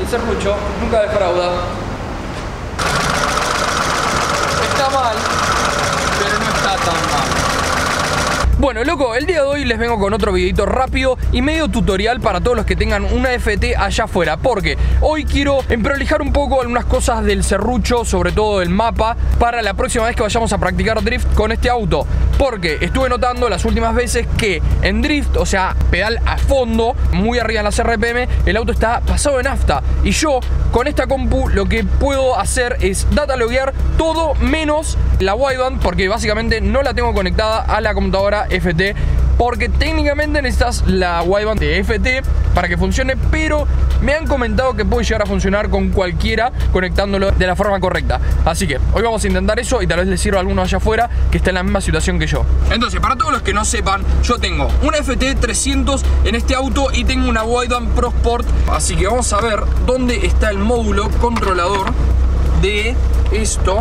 El serrucho nunca defrauda. Está mal, pero no está tan mal. Bueno, loco, el día de hoy les vengo con otro videito rápido y medio tutorial para todos los que tengan una FT allá afuera. Porque hoy quiero emprolijar un poco algunas cosas del serrucho, sobre todo del mapa, para la próxima vez que vayamos a practicar drift con este auto. Porque estuve notando las últimas veces que en drift, o sea, pedal a fondo, muy arriba en las RPM, el auto está pasado de nafta. Y yo, con esta compu, lo que puedo hacer es dataloguear todo menos la wideband, porque básicamente no la tengo conectada a la computadora FT porque técnicamente necesitas la wideband de FT para que funcione, pero me han comentado que puede llegar a funcionar con cualquiera conectándolo de la forma correcta. Así que hoy vamos a intentar eso y tal vez les sirva a alguno allá afuera que está en la misma situación que yo. Entonces, para todos los que no sepan, yo tengo una FT 300 en este auto y tengo una wideband Pro Sport, así que vamos a ver dónde está el módulo controlador de esto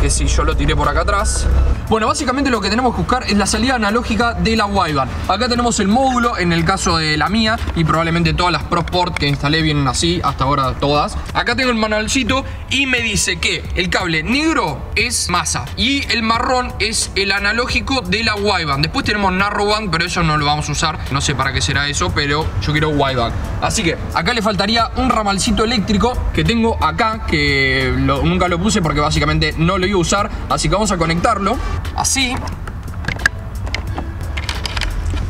que si yo lo tiré por acá atrás. Bueno, básicamente lo que tenemos que buscar es la salida analógica de la wideband. Acá tenemos el módulo, en el caso de la mía, y probablemente todas las ProSport que instalé vienen así, hasta ahora todas. Acá tengo el manualcito y me dice que el cable negro es masa y el marrón es el analógico de la wideband. Después tenemos narrowband, pero eso no lo vamos a usar. No sé para qué será eso, pero yo quiero wideband. Así que acá le faltaría un ramalcito eléctrico que tengo acá, que nunca lo puse porque básicamente no lo a usar, así que vamos a conectarlo, así.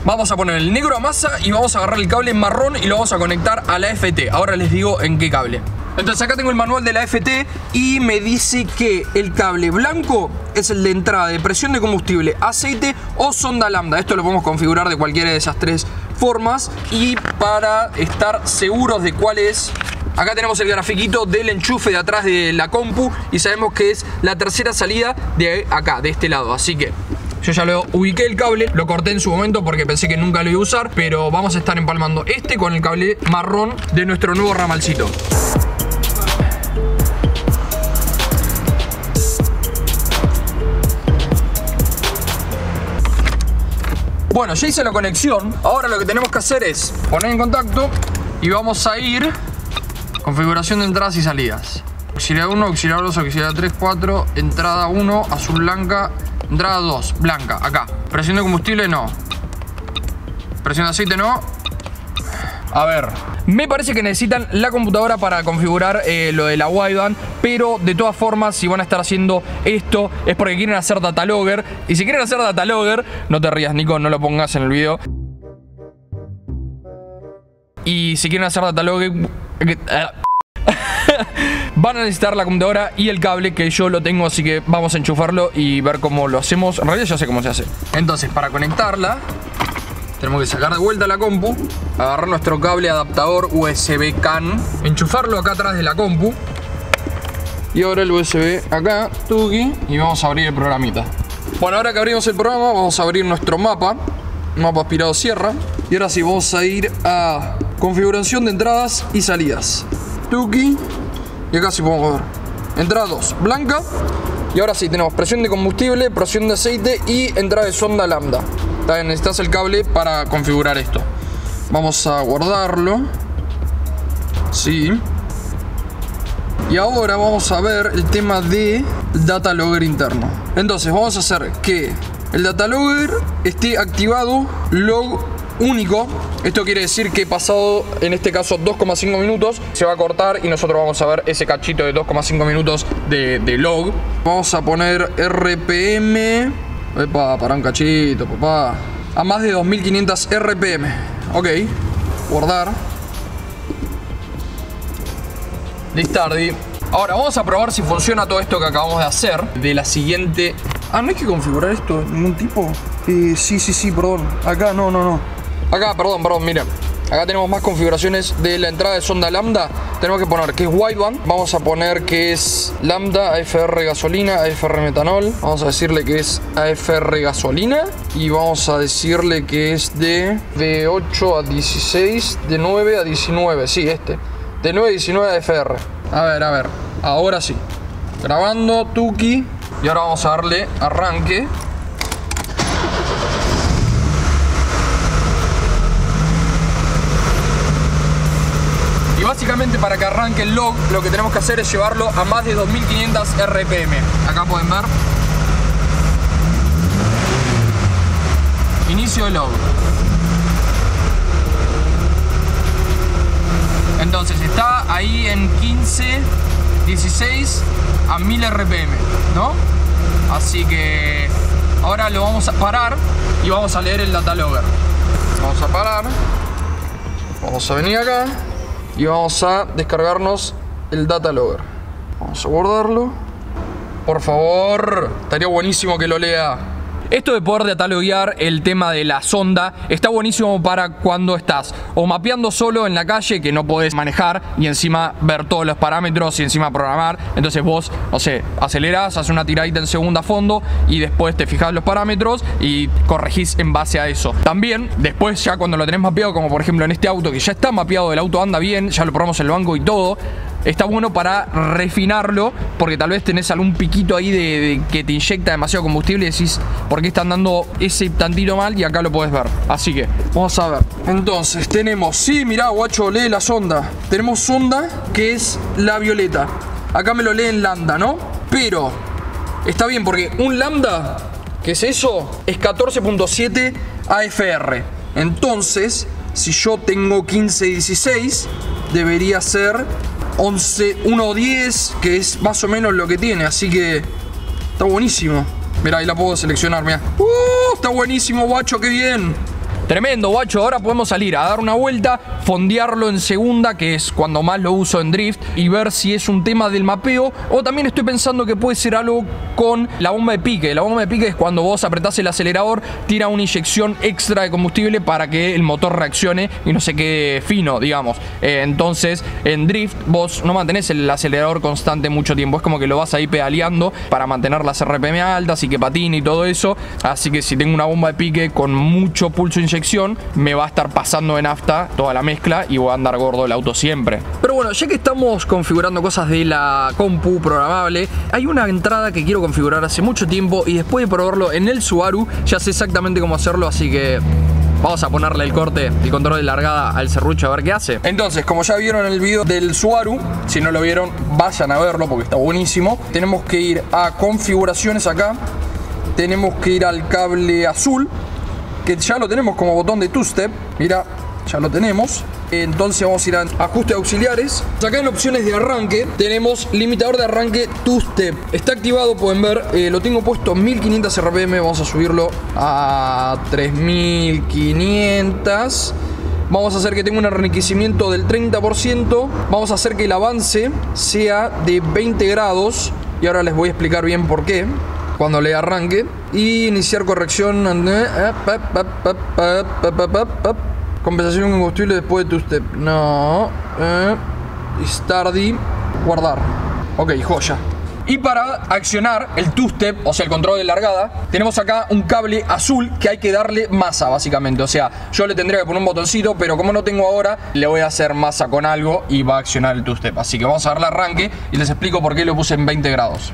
Vamos a poner el negro a masa y vamos a agarrar el cable marrón y lo vamos a conectar a la FT. Ahora les digo en qué cable. Entonces acá tengo el manual de la FT y me dice que el cable blanco es el de entrada de presión de combustible, aceite o sonda lambda. Esto lo podemos configurar de cualquiera de esas tres formas y para estar seguros de cuál es Acá tenemos el grafiquito del enchufe de atrás de la compu y sabemos que es la tercera salida de acá, de este lado. Así que yo ya lo ubiqué el cable, lo corté en su momento porque pensé que nunca lo iba a usar, pero vamos a estar empalmando este con el cable marrón de nuestro nuevo ramalcito. Bueno, ya hice la conexión. Ahora lo que tenemos que hacer es poner en contacto y vamos a ir Configuración de entradas y salidas. Auxiliar 1, auxiliar 2, auxiliar 3, 4, entrada 1, azul blanca, entrada 2, blanca, acá. Presión de combustible no. Presión de aceite no. A ver, me parece que necesitan la computadora para configurar eh, lo de la wideband, pero de todas formas, si van a estar haciendo esto, es porque quieren hacer datalogger. Y si quieren hacer datalogger, no te rías, Nico, no lo pongas en el video. Y si quieren hacer datalogger, eh, Van a necesitar la computadora y el cable que yo lo tengo, así que vamos a enchufarlo y ver cómo lo hacemos. En realidad ya sé cómo se hace. Entonces, para conectarla, tenemos que sacar de vuelta la compu, agarrar nuestro cable adaptador USB CAN, enchufarlo acá atrás de la compu. Y ahora el USB acá, tuki, y vamos a abrir el programita. Bueno, ahora que abrimos el programa, vamos a abrir nuestro mapa, mapa aspirado sierra. Y ahora sí, vamos a ir a configuración de entradas y salidas. Tuki. Y acá sí podemos ver. Entrada 2, blanca. Y ahora sí, tenemos presión de combustible, presión de aceite y entrada de sonda lambda. También necesitas el cable para configurar esto. Vamos a guardarlo. Sí. Y ahora vamos a ver el tema de data logger interno. Entonces vamos a hacer que el data logger esté activado log único. Esto quiere decir que pasado, en este caso, 2,5 minutos, se va a cortar y nosotros vamos a ver ese cachito de 2,5 minutos de, log. Vamos a poner RPM. Epa, para un cachito, papá. A más de 2500 RPM. Ok. Guardar. Listardi. Ahora vamos a probar si funciona todo esto que acabamos de hacer. De la siguiente. Ah, no hay que configurar esto ningún tipo. Eh, sí, sí, sí, perdón. Acá no, no, no. Acá, perdón, perdón, miren. Acá tenemos más configuraciones de la entrada de sonda lambda. Tenemos que poner que es wideband. Vamos a poner que es lambda, AFR gasolina, AFR metanol. Vamos a decirle que es AFR gasolina. Y vamos a decirle que es de, de 8 a 16, de 9 a 19. Sí, este. De 9 a 19 AFR. A ver, a ver. Ahora sí. Grabando, Tuki. Y ahora vamos a darle arranque. Básicamente para que arranque el log lo que tenemos que hacer es llevarlo a más de 2500 RPM. Acá pueden ver. Inicio del log. Entonces está ahí en 15, 16 a 1000 RPM, ¿no? Así que ahora lo vamos a parar y vamos a leer el data logger. Vamos a parar. Vamos a venir acá y vamos a descargarnos el data logger. Vamos a guardarlo. Por favor, estaría buenísimo que lo lea. Esto de poder dataloguear el tema de la sonda está buenísimo para cuando estás o mapeando solo en la calle que no podés manejar y encima ver todos los parámetros y encima programar. Entonces vos, no sé, acelerás, haces una tiradita en segunda fondo y después te fijas los parámetros y corregís en base a eso. También, después ya cuando lo tenés mapeado, como por ejemplo en este auto que ya está mapeado, el auto anda bien, ya lo probamos en el banco y todo, está bueno para refinarlo, porque tal vez tenés algún piquito ahí de, que te inyecta demasiado combustible y decís, ¿por qué están dando ese tantito mal? Y acá lo podés ver. Así que, vamos a ver. Entonces, tenemos, sí, mirá, guacho, lee la sonda. Tenemos sonda que es la violeta. Acá me lo lee en lambda, ¿no? Pero, está bien, porque un lambda, ¿qué es eso? Es 14.7 AFR. Entonces, si yo tengo 15.16, debería ser 11, 1.10, que es más o menos lo que tiene, así que está buenísimo. Mira, ahí la puedo seleccionar, mira. ¡Uh! Está buenísimo, guacho, qué bien. Tremendo, guacho. Ahora podemos salir a dar una vuelta, fondearlo en segunda, que es cuando más lo uso en drift, y ver si es un tema del mapeo. O también estoy pensando que puede ser algo con la bomba de pique. La bomba de pique es cuando vos apretás el acelerador, tira una inyección extra de combustible para que el motor reaccione y no se quede fino, digamos. Eh, entonces, en drift, vos no mantenés el acelerador constante mucho tiempo. Es como que lo vas ahí pedaleando para mantener las RPM altas y que patine y todo eso. Así que si tengo una bomba de pique con mucho pulso inyección, me va a estar pasando de nafta toda la mezcla y voy a andar gordo el auto siempre. Pero bueno, ya que estamos configurando cosas de la compu programable, hay una entrada que quiero configurar hace mucho tiempo y después de probarlo en el Subaru ya sé exactamente cómo hacerlo, así que Vamos a ponerle el corte y control de largada al serrucho a ver qué hace. Entonces, como ya vieron en el video del Subaru, si no lo vieron, vayan a verlo porque está buenísimo. Tenemos que ir a configuraciones acá. Tenemos que ir al cable azul que ya lo tenemos como botón de two-step. Mira, ya lo tenemos. Entonces vamos a ir a ajuste auxiliares. Acá en opciones de arranque tenemos limitador de arranque two-step. Está activado, pueden ver. Eh, lo tengo puesto 1500 RPM. Vamos a subirlo a 3500. Vamos a hacer que tenga un enriquecimiento del 30%. Vamos a hacer que el avance sea de 20 grados. Y ahora les voy a explicar bien por qué cuando le arranque. Y iniciar corrección. Compensación combustible después de tu step. No. Eh, Stardy. Guardar. Ok, joya. Y para accionar el two-step, o sea, el control de largada, tenemos acá un cable azul que hay que darle masa, básicamente. O sea, yo le tendría que poner un botoncito, pero como no tengo ahora, le voy a hacer masa con algo y va a accionar el two-step. Así que vamos a darle arranque y les explico por qué lo puse en 20 grados.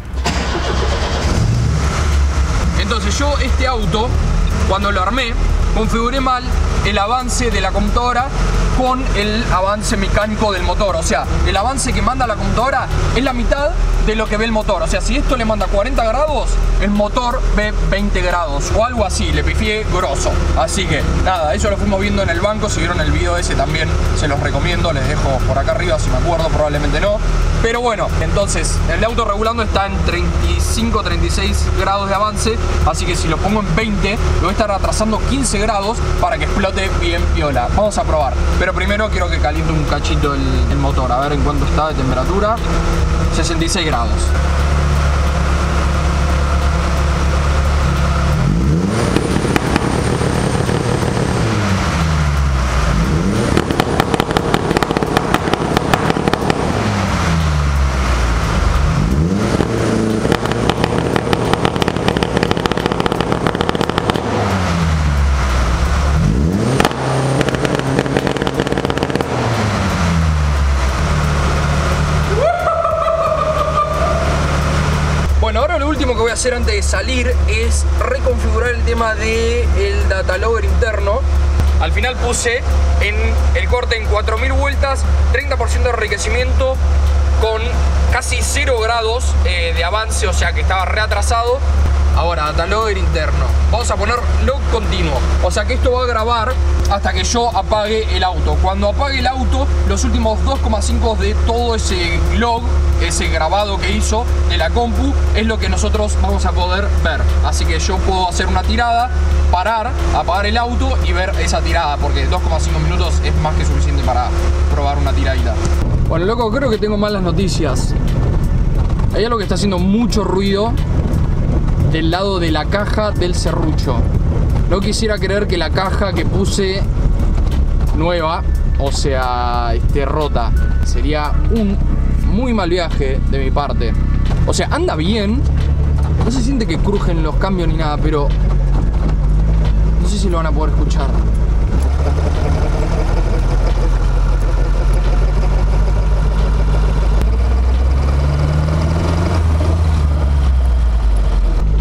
Entonces yo este auto, cuando lo armé, configuré mal el avance de la computadora con el avance mecánico del motor. O sea, el avance que manda la computadora es la mitad de lo que ve el motor. O sea, si esto le manda 40 grados, el motor ve 20 grados o algo así. Le pifié grosso. Así que nada, eso lo fuimos viendo en el banco. Si vieron el video ese también se los recomiendo. Les dejo por acá arriba si me acuerdo, probablemente no. Pero bueno, entonces el auto regulando está en 35, 36 grados de avance. Así que si lo pongo en 20, lo voy a estar atrasando 15 grados para que explote bien piola. Vamos a probar. Pero primero quiero que caliente un cachito el, el motor. A ver en cuánto está de temperatura. 66 grados. que voy a hacer antes de salir es reconfigurar el tema del el data logger interno Al final puse en el corte en 4000 vueltas, 30% de enriquecimiento con casi 0 grados eh, de avance, o sea que estaba reatrasado. Ahora, data logger interno. Vamos a poner log continuo. O sea que esto va a grabar hasta que yo apague el auto. Cuando apague el auto, los últimos 2,5 de todo ese log, ese grabado que hizo de la compu, es lo que nosotros vamos a poder ver. Así que yo puedo hacer una tirada, parar, apagar el auto y ver esa tirada, porque 2,5 minutos es más que suficiente para probar una tiradita. Bueno, loco, creo que tengo malas noticias. Hay algo que está haciendo mucho ruido del lado de la caja del serrucho. No quisiera creer que la caja que puse nueva, o sea, esté rota. Sería un muy mal viaje de mi parte. O sea, anda bien. No se siente que crujen los cambios ni nada, pero no sé si lo van a poder escuchar.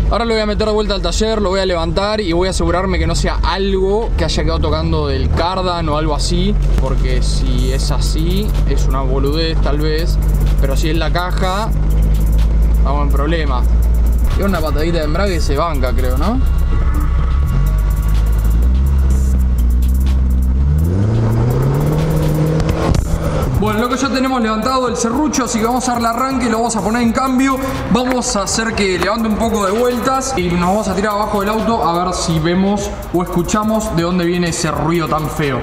Ahora lo voy a meter de vuelta al taller, lo voy a levantar y voy a asegurarme que no sea algo que haya quedado tocando del cardan o algo así, porque si es así, es una boludez tal vez, pero si es la caja, vamos en problema. Y una patadita de embrague se banca, creo, ¿no? Bueno, lo que ya tenemos levantado el serrucho, así que vamos a darle arranque y lo vamos a poner en cambio. Vamos a hacer que levante un poco de vueltas y nos vamos a tirar abajo del auto a ver si vemos o escuchamos de dónde viene ese ruido tan feo.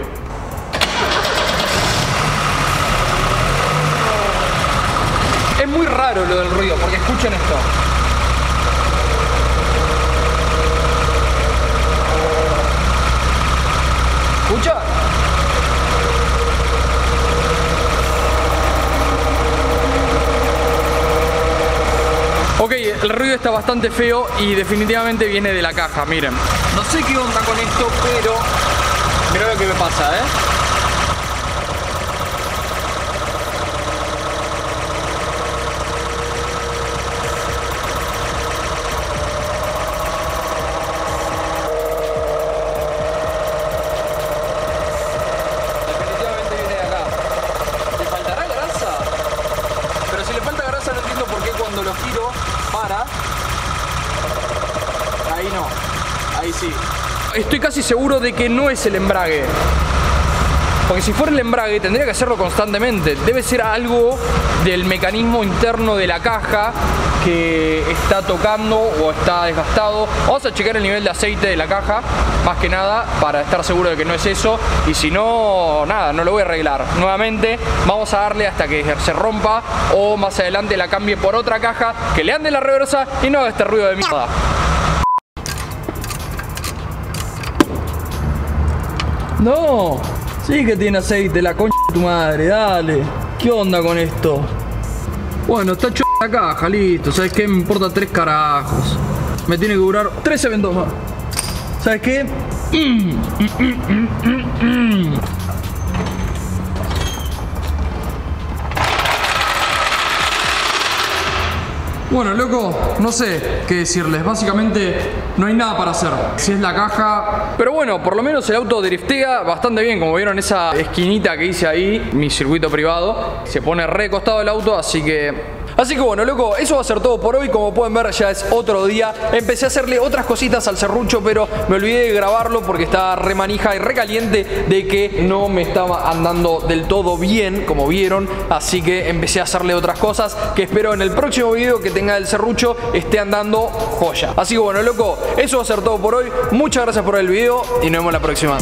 Es muy raro lo del ruido, porque escuchen esto. Ok, el ruido está bastante feo y definitivamente viene de la caja, miren. No sé qué onda con esto, pero... Mira lo que me pasa, ¿eh? Definitivamente viene de acá. ¿Le faltará grasa? Pero si grasa no entiendo por qué cuando lo giro para. Ahí no. Ahí sí. Estoy casi seguro de que no es el embrague. Porque si fuera el embrague tendría que hacerlo constantemente. Debe ser algo del mecanismo interno de la caja que está tocando o está desgastado. Vamos a checar el nivel de aceite de la caja, más que nada, para estar seguro de que no es eso. Y si no, nada, no lo voy a arreglar. Nuevamente, vamos a darle hasta que se rompa o más adelante la cambie por otra caja que le ande la reversa y no haga este ruido de mierda. No, sí que tiene aceite, la concha de tu madre, dale. ¿Qué onda con esto? Bueno, está hecho la caja, listo. ¿Sabes qué? Me importa tres carajos. Me tiene que durar tres eventos más. ¿Sabes qué? Bueno, loco, no sé qué decirles. Básicamente no hay nada para hacer. Si es la caja. Pero bueno, por lo menos el auto driftea bastante bien. Como vieron esa esquinita que hice ahí, mi circuito privado. Se pone recostado el auto, así que Así que bueno, loco, eso va a ser todo por hoy. Como pueden ver, ya es otro día. Empecé a hacerle otras cositas al serrucho, pero me olvidé de grabarlo porque estaba re manija y re caliente de que no me estaba andando del todo bien, como vieron. Así que empecé a hacerle otras cosas que espero en el próximo video que tenga el serrucho esté andando joya. Así que bueno, loco, eso va a ser todo por hoy. Muchas gracias por el video y nos vemos la próxima.